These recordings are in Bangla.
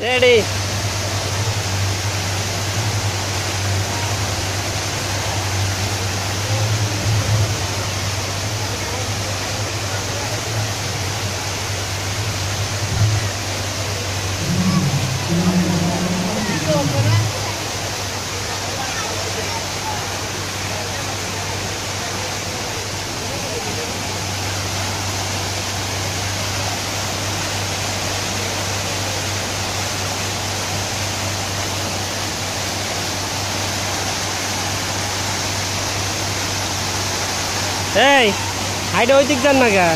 রেডি এই হাইডা ওই দিক যান না গা।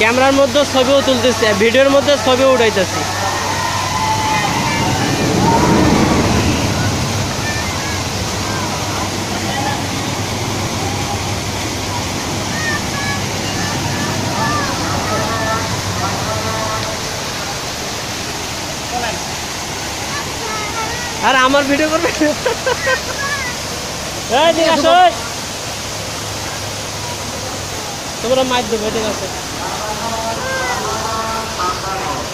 ক্যামেরার মধ্যে ছবিও তুলতেছি ভিডিওর মধ্যে ছবিও উঠাইতেছি। আর আমার ভিডিও করবে? তোমরা মার দেবো ঠিক আছে।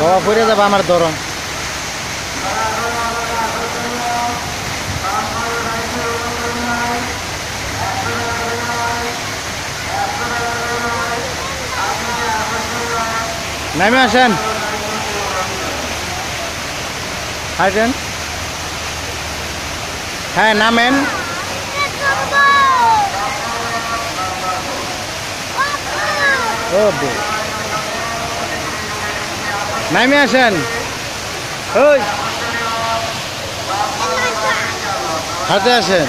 বাবা পড়ে যাবে আমার ধরন। নামে আসেন। হাইটেন হ্যাঁ নামেন। ও বে নামে আসেন। ওই। হাতে আসেন।